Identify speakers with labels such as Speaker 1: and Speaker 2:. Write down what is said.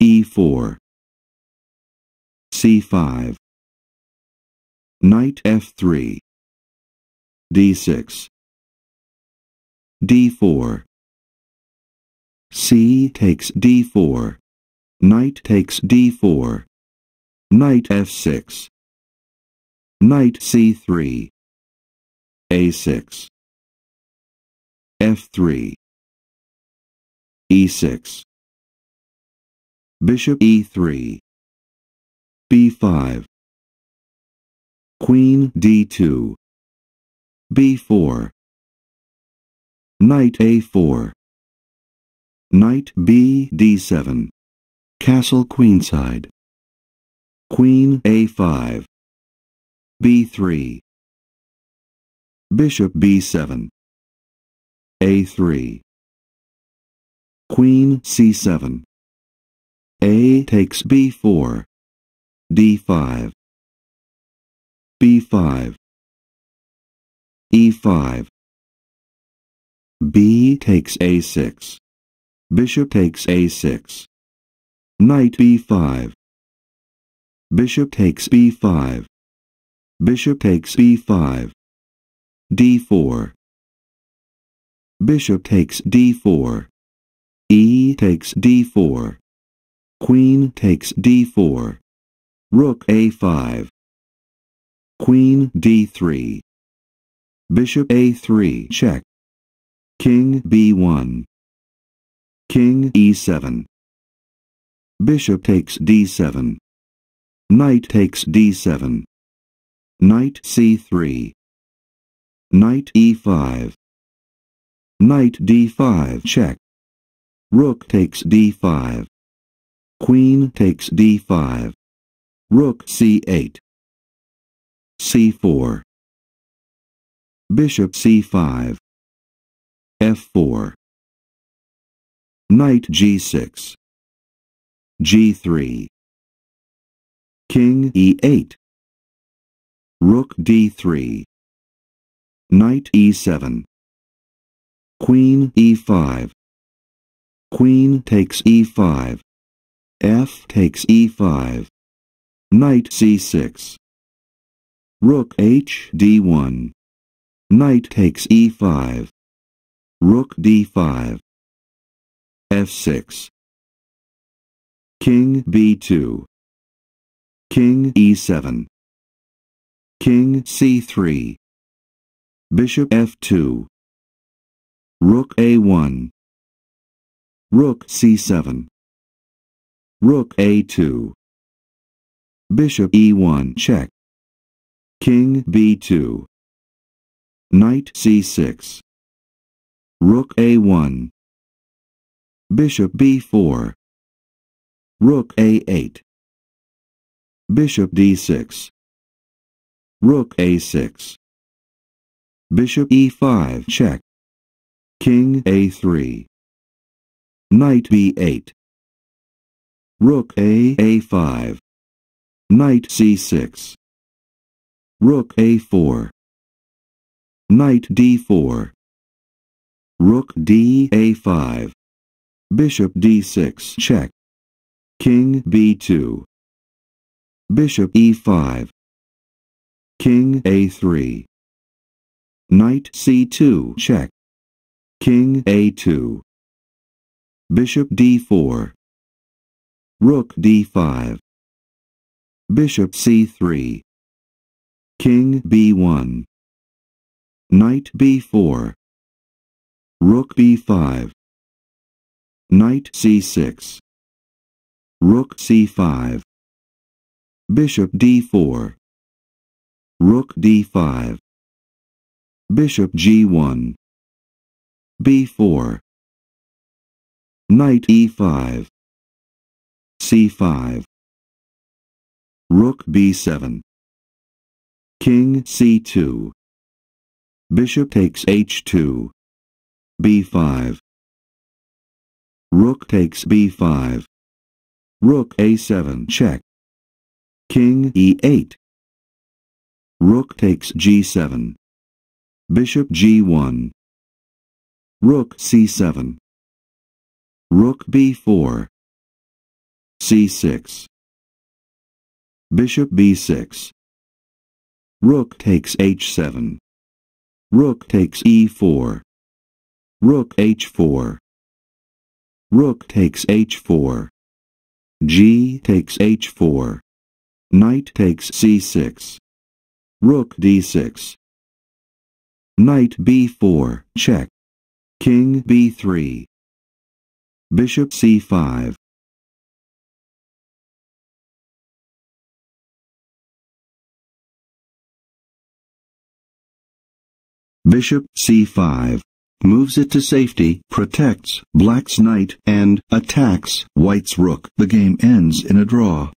Speaker 1: e4 c5 knight f3 d6 d4 c takes d4 knight takes d4 knight f6 knight c3 a6 f3 e6 bishop e3 b5 queen d2 b4 knight a4 knight b d7 castle queenside. Queen a5 b3 bishop b7 a3 queen c7 a takes b4 d5 b5 e5 b takes a6 bishop takes a6 knight b5 bishop takes b5 bishop takes b5 d4 bishop takes d4 e takes d4 queen takes d4 rook a5 queen d3 bishop a3 check. King b1 king e7 bishop takes d7 knight takes d7 knight c3 knight e5 knight d5 check. Rook takes d5 queen takes d5 rook c8 c4 bishop c5 f4 knight g6 g3 king e8 rook d3 knight e7 queen e5 queen takes e5 f takes e5 knight c6 rook h d1 knight takes e5 rook d5 f6 king b2 king e7 king c3 bishop f2 rook a1 rook c7 rook a2 bishop e1 check. King b2 knight c6 rook a1 bishop b4 rook a8 bishop d6 rook a6 bishop e5 check. King a3 knight b8 rook a a5 knight c6 rook a4 knight d4 rook d a5 bishop d6 check. King b2 bishop e5 king a3 knight c2 check. King a2 bishop d4 rook d5 bishop c3 king b1 knight b4 rook b5 knight c6 rook c5 bishop d4 rook d5 bishop g1 b4 knight e5 c5 rook b7 king c2 bishop takes h2 b5 rook takes b5 rook a7 check. King e8 rook takes g7 bishop g1 rook c7 rook b4 c6. Bishop b6. Rook takes h7. Rook takes e4. Rook h4. Rook takes h4. G takes h4. Knight takes c6. Rook d6. Knight b4, check. King b3. Bishop c5. Bishop c5 moves it to safety, protects black's knight, and attacks white's rook. The game ends in a draw.